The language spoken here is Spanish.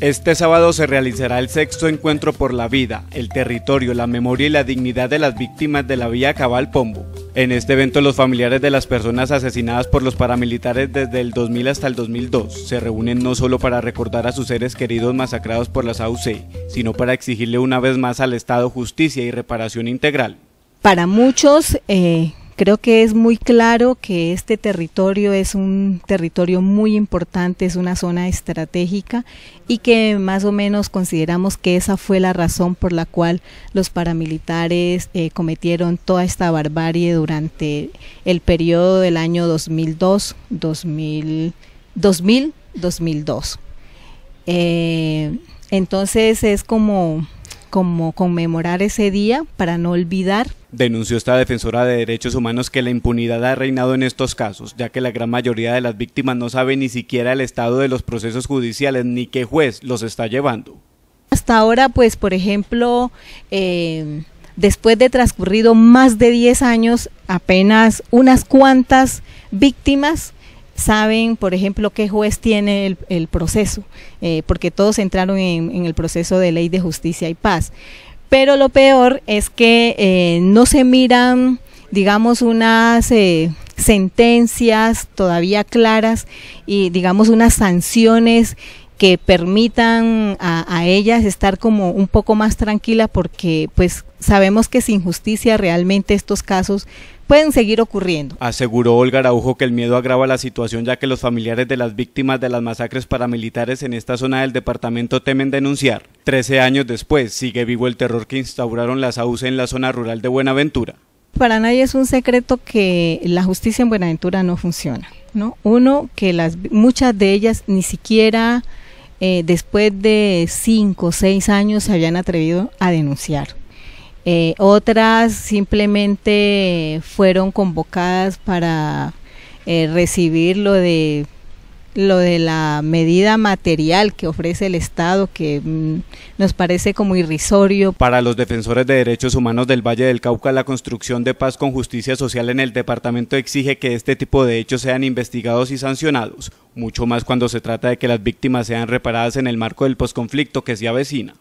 Este sábado se realizará el sexto encuentro por la vida, el territorio, la memoria y la dignidad de las víctimas de la vía Cabal Pombo. En este evento los familiares de las personas asesinadas por los paramilitares desde el 2000 hasta el 2002 se reúnen no solo para recordar a sus seres queridos masacrados por las AUC, sino para exigirle una vez más al Estado justicia y reparación integral. Para muchos eh, Creo que es muy claro que este territorio es un territorio muy importante, es una zona estratégica y que más o menos consideramos que esa fue la razón por la cual los paramilitares eh, cometieron toda esta barbarie durante el periodo del año 2002, 2000, 2000 2002. entonces es como como conmemorar ese día para no olvidar. Denunció esta defensora de derechos humanos que la impunidad ha reinado en estos casos, ya que la gran mayoría de las víctimas no sabe ni siquiera el estado de los procesos judiciales ni qué juez los está llevando. Hasta ahora, pues, por ejemplo, eh, después de transcurrido más de 10 años, apenas unas cuantas víctimas saben, por ejemplo, qué juez tiene el, proceso, eh, porque todos entraron en, el proceso de ley de justicia y paz. Pero lo peor es que eh, no se miran, digamos, unas eh, sentencias todavía claras y, digamos, unas sanciones que permitan a, a, ellas estar como un poco más tranquila porque pues sabemos que sin justicia realmente estos casos pueden seguir ocurriendo. Aseguró Olga Araujo que el miedo agrava la situación ya que los familiares de las víctimas de las masacres paramilitares en esta zona del departamento temen denunciar. Trece años después sigue vivo el terror que instauraron las AUC en la zona rural de Buenaventura. Para nadie es un secreto que la justicia en Buenaventura no funciona. ¿no? Uno, que las, muchas de ellas ni siquiera eh, después de cinco o seis años se habían atrevido a denunciar. Eh, otras simplemente fueron convocadas para eh, recibir lo de lo de la medida material que ofrece el Estado, que mm, nos parece como irrisorio. Para los defensores de derechos humanos del Valle del Cauca, la construcción de paz con justicia social en el departamento exige que este tipo de hechos sean investigados y sancionados, mucho más cuando se trata de que las víctimas sean reparadas en el marco del posconflicto que se avecina.